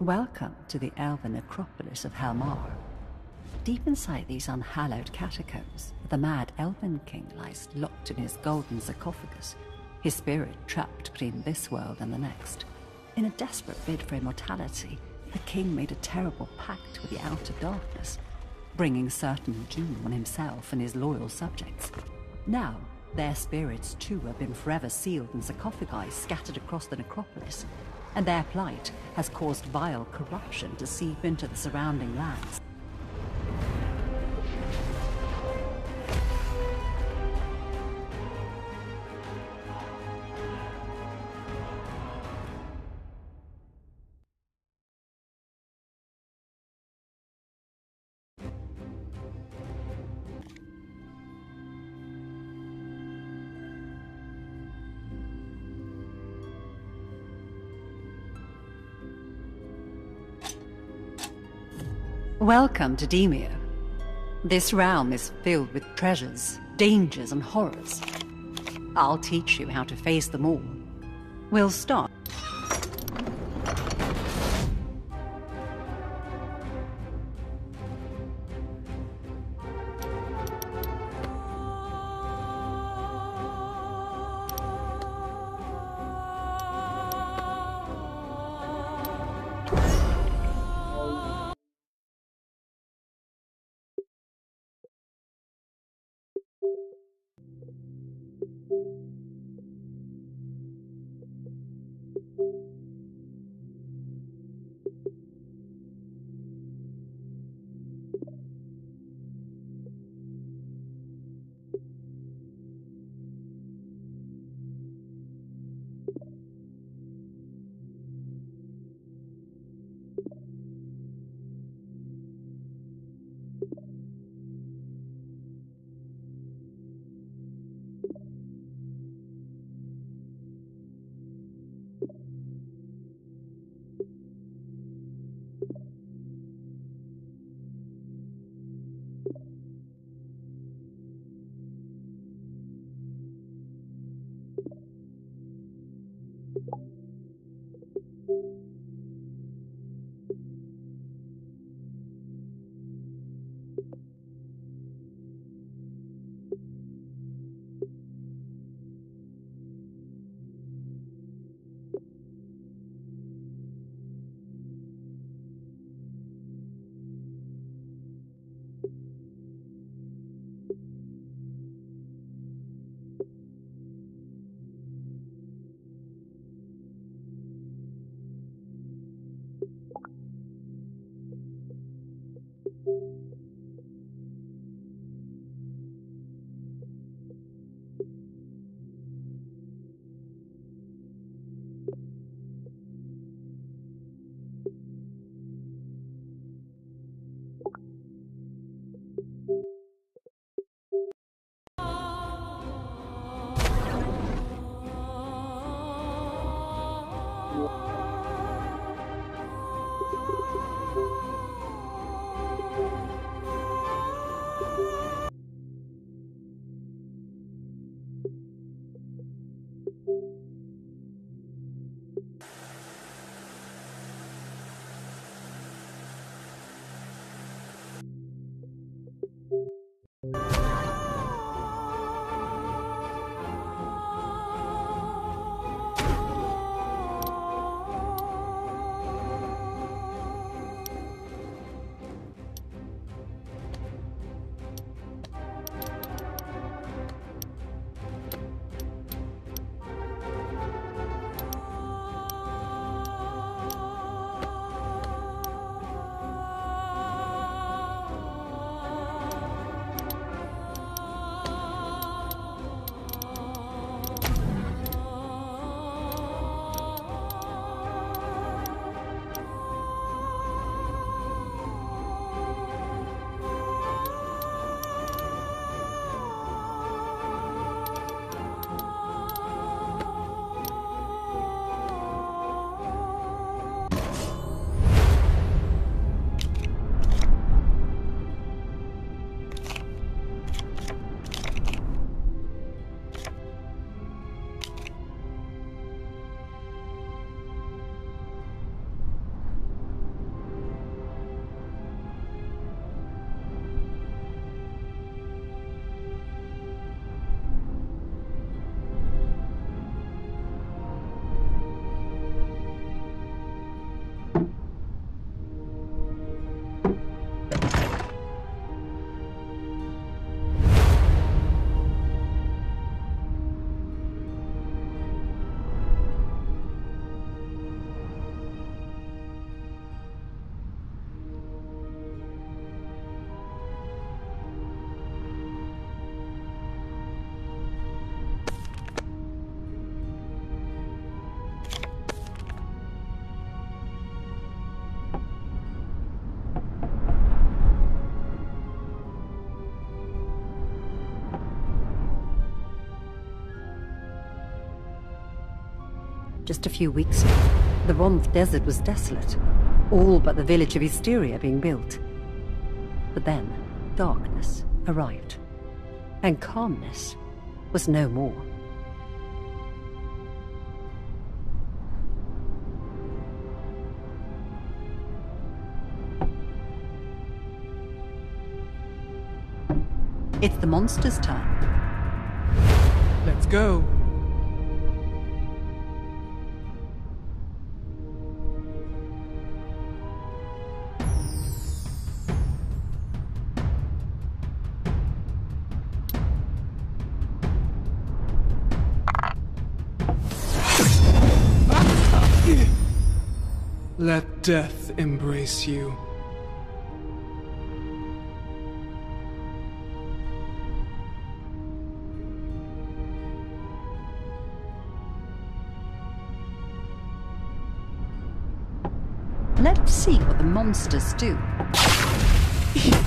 Welcome to the elven necropolis of Helmar. Deep inside these unhallowed catacombs, the mad elven king lies locked in his golden sarcophagus, his spirit trapped between this world and the next. In a desperate bid for immortality, the king made a terrible pact with the outer darkness, bringing certain doom on himself and his loyal subjects. Now, their spirits too have been forever sealed in sarcophagi scattered across the necropolis, and their plight has caused vile corruption to seep into the surrounding lands. Welcome to Demeo. This realm is filled with treasures, dangers, and horrors. I'll teach you how to face them all. We'll start. Just a few weeks ago, the Ronth Desert was desolate, all but the village of Hysteria being built. But then, darkness arrived, and calmness was no more. It's the monster's turn. Let's go. Death embrace you. Let's see what the monsters do.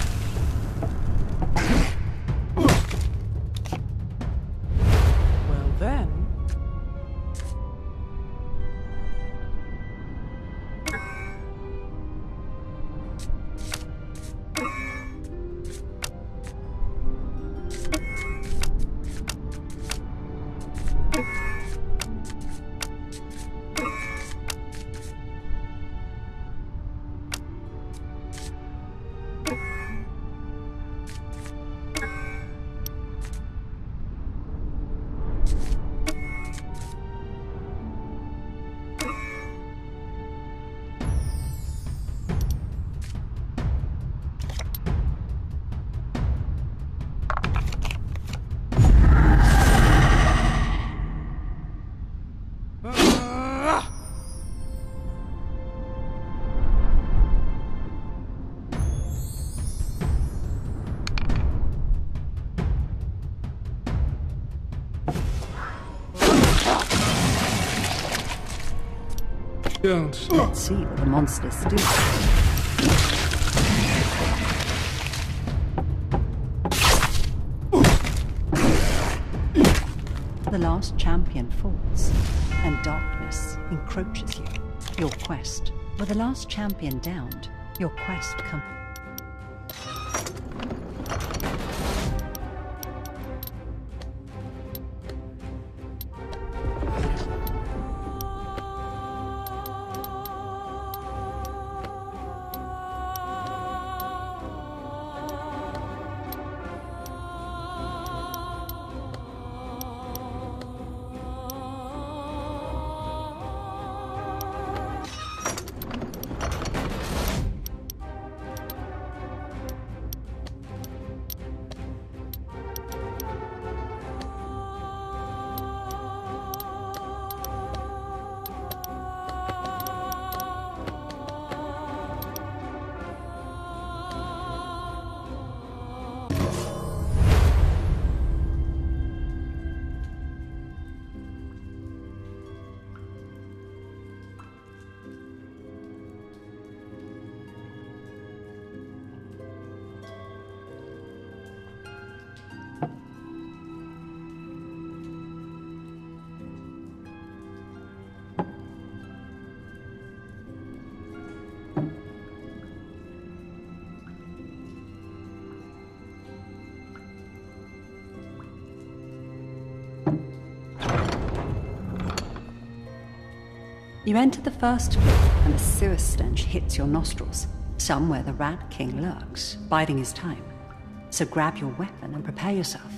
Let's see what the monsters do. The last champion falls, and darkness encroaches you. Your quest. With the last champion downed, your quest comes. You enter the first floor, and a sewer stench hits your nostrils. Somewhere the Rat King lurks, biding his time. So grab your weapon and prepare yourself.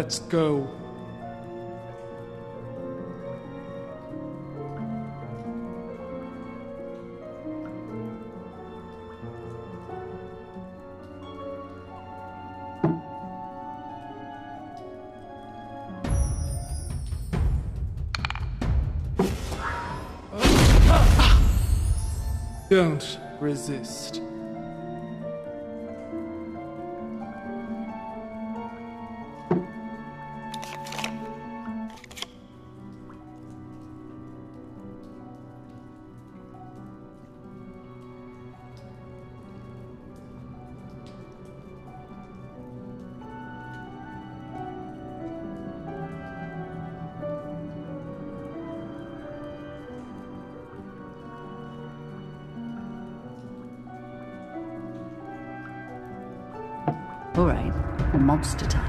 Let's go. Don't resist. Monster time.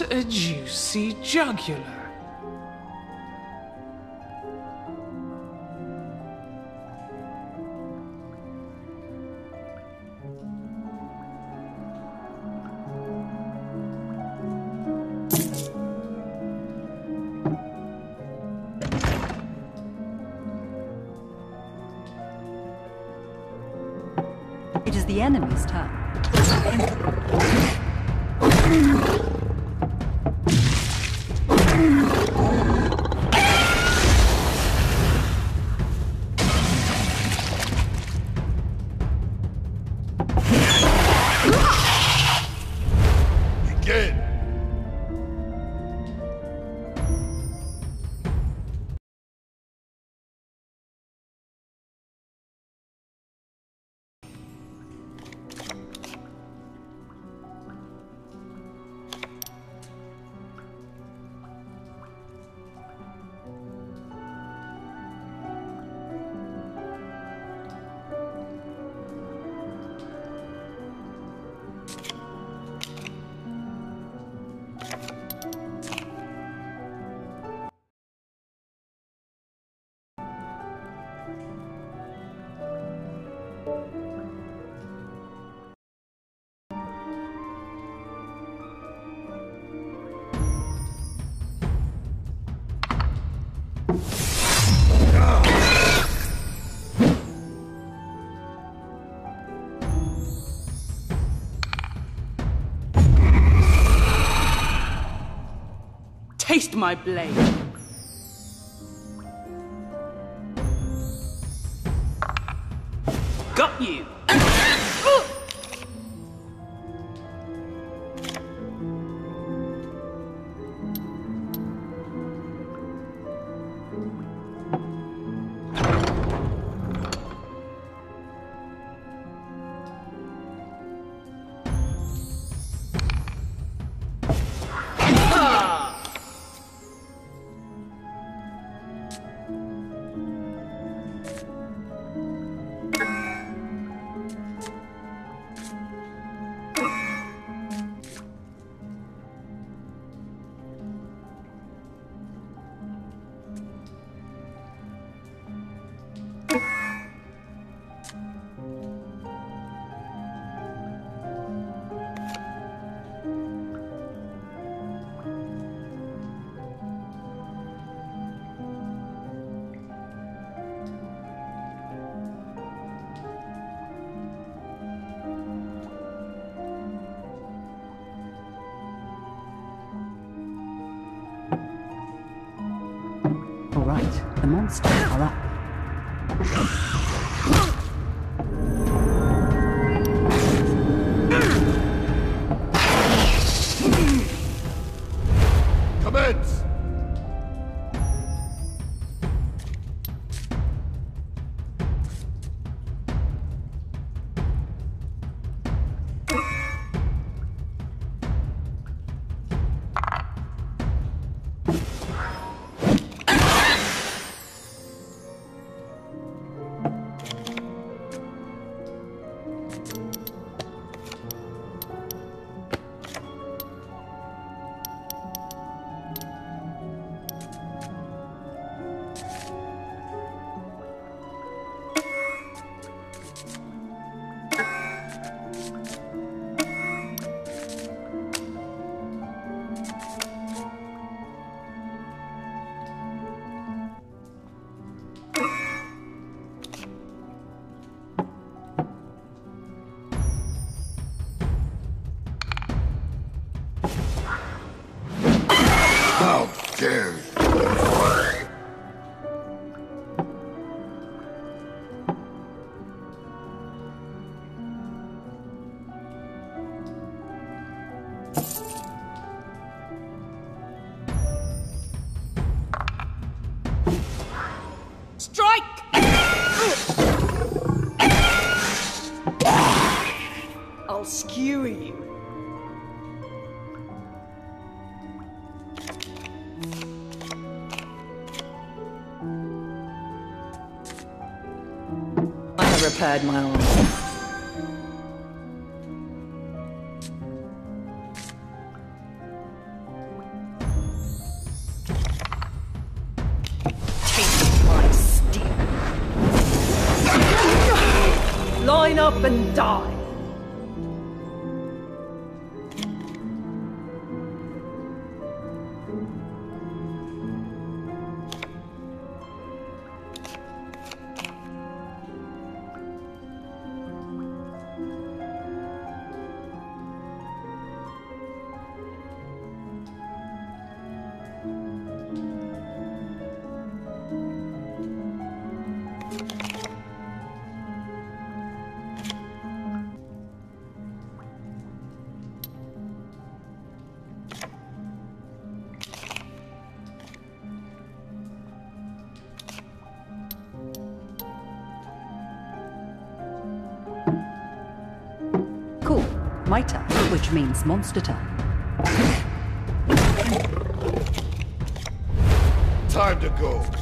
A juicy jugular. Taste my blade! Are repaired my armor. Monster turn. Time to go.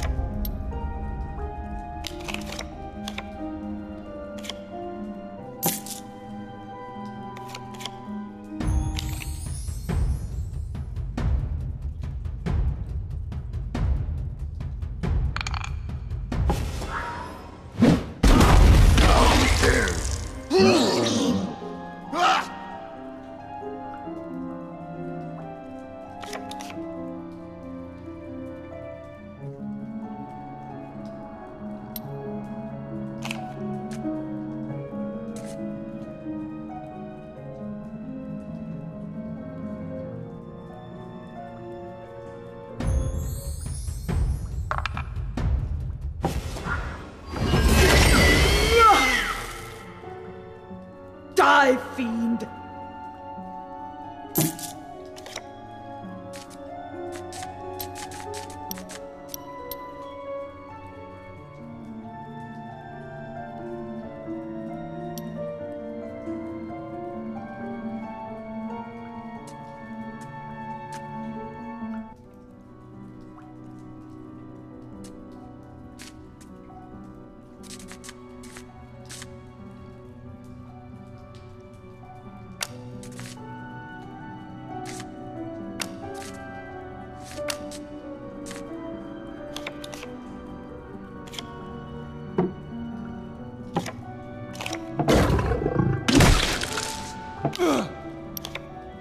Die, fiend!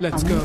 Let's go.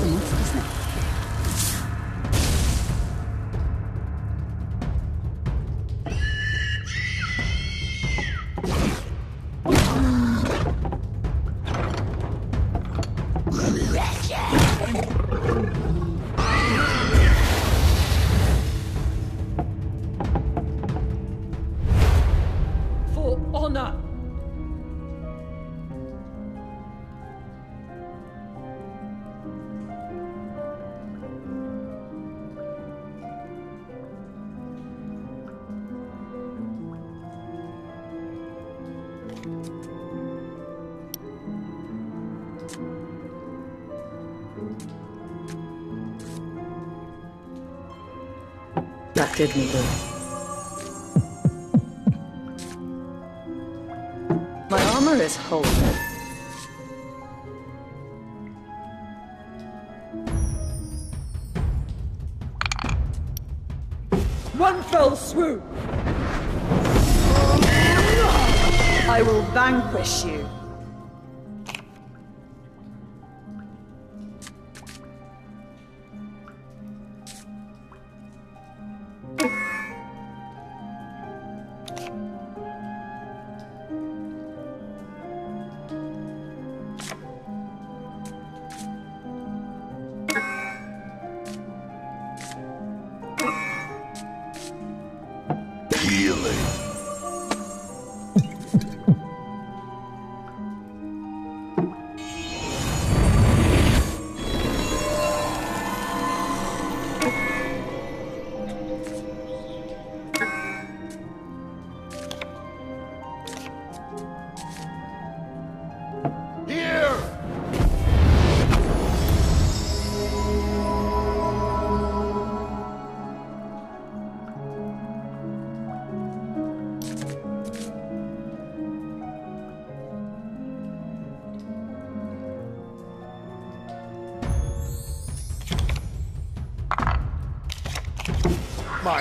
My armor is whole. One fell swoop! I will vanquish you.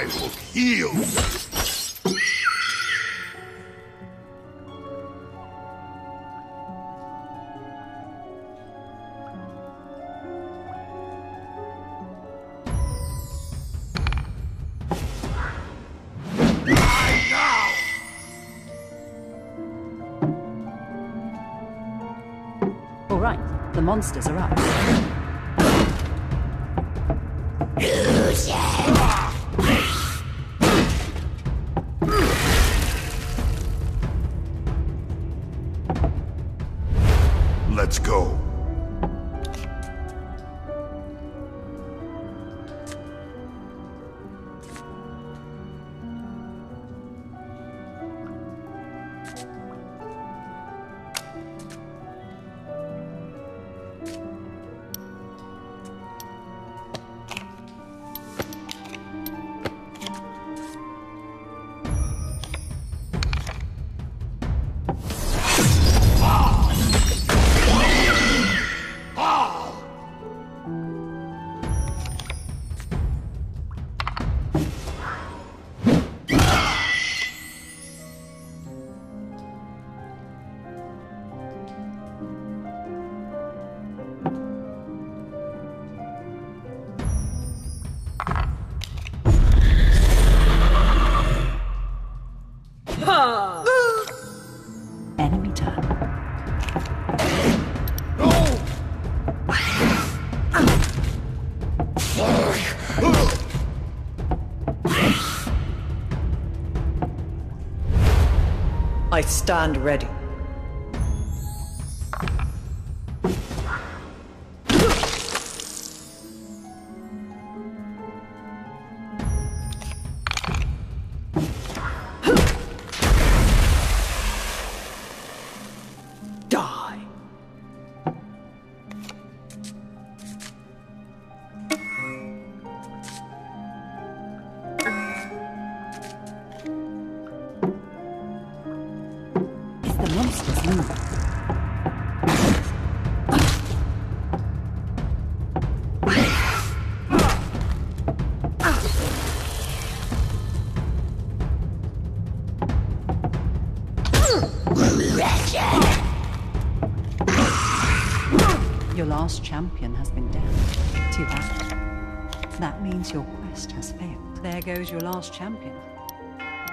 Heals. Die now! All right, the monsters are up. Stand ready.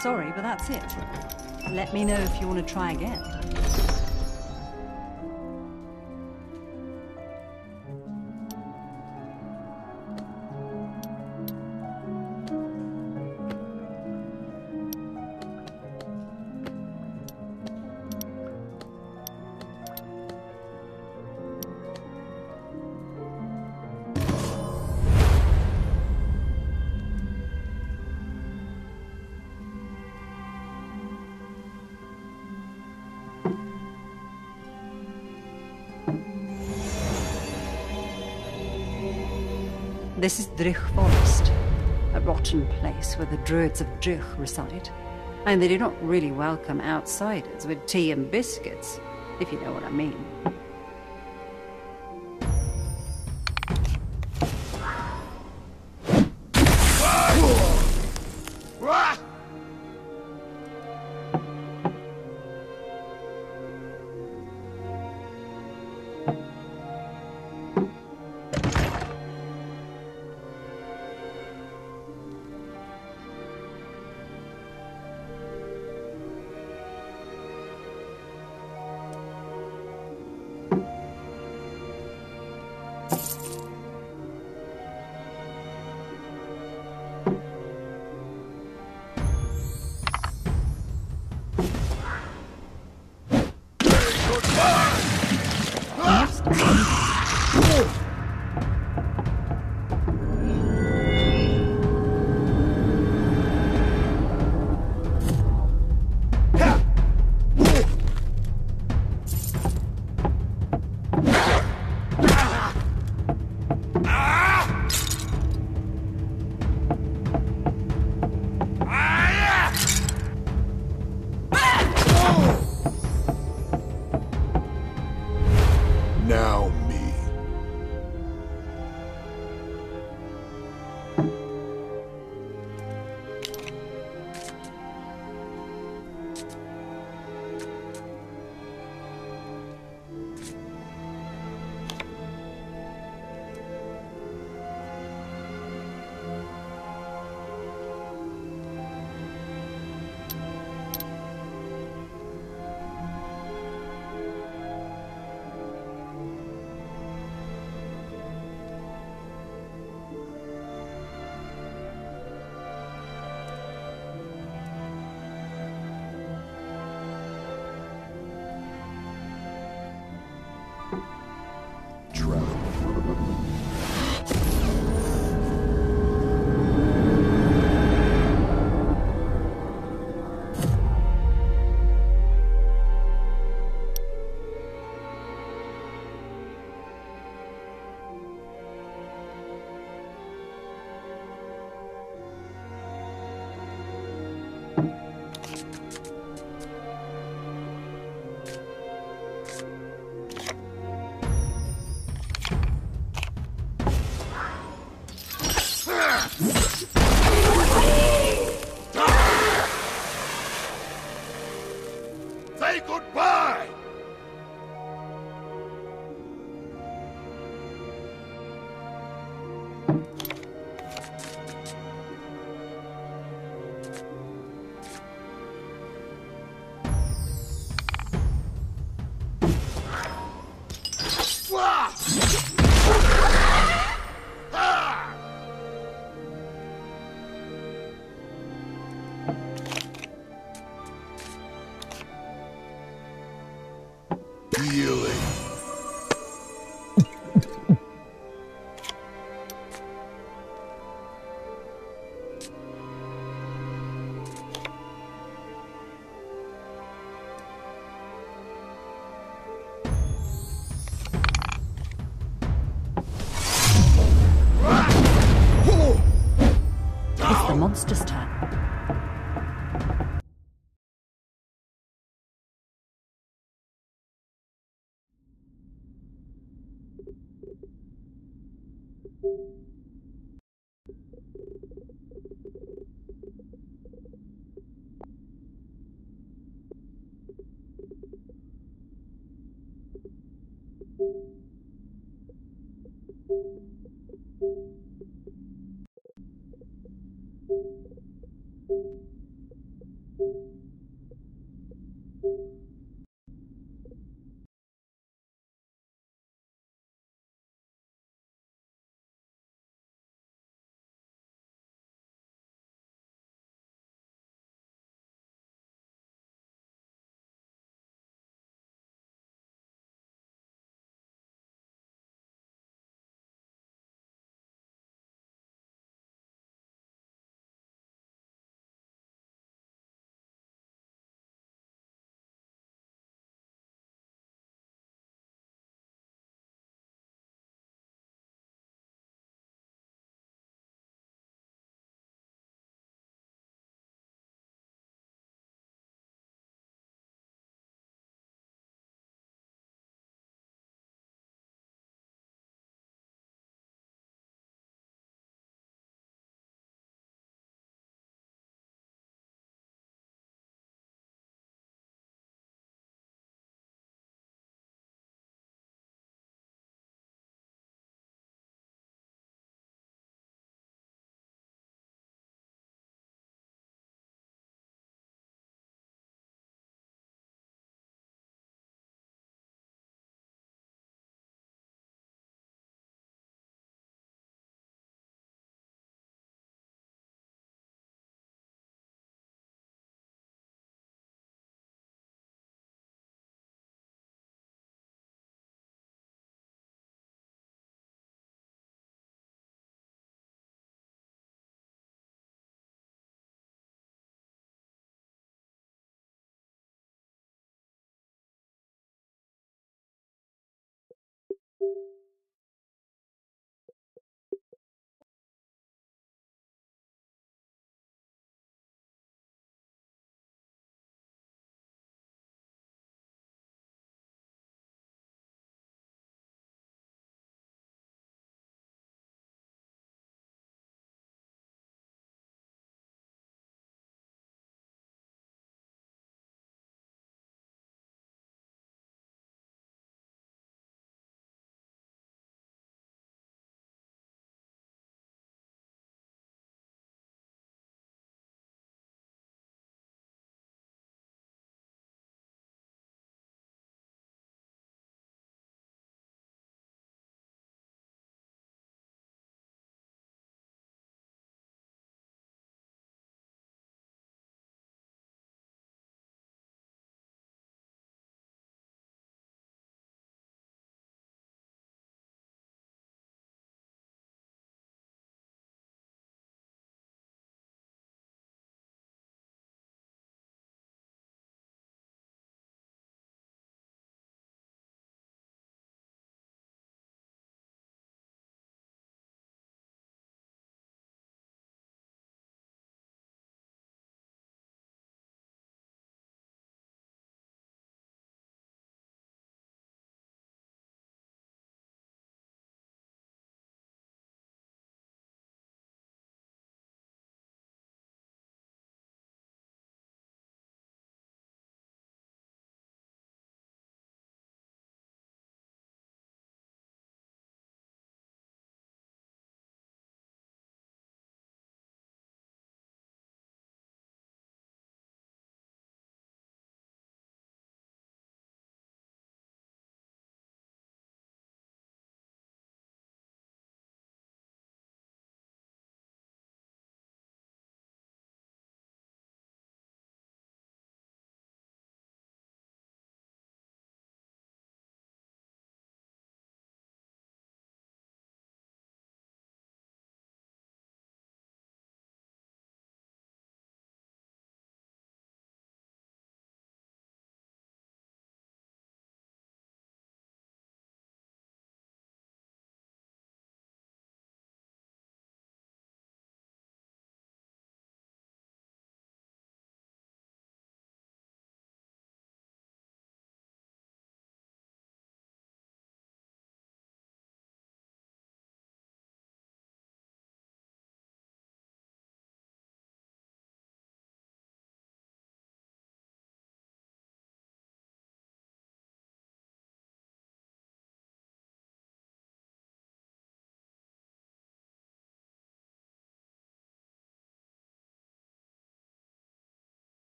Sorry, but that's it. Let me know if you want to try again. This is Drich Forest. a rotten place where the druids of Druch reside. And they do not really welcome outsiders with tea and biscuits, if you know what I mean.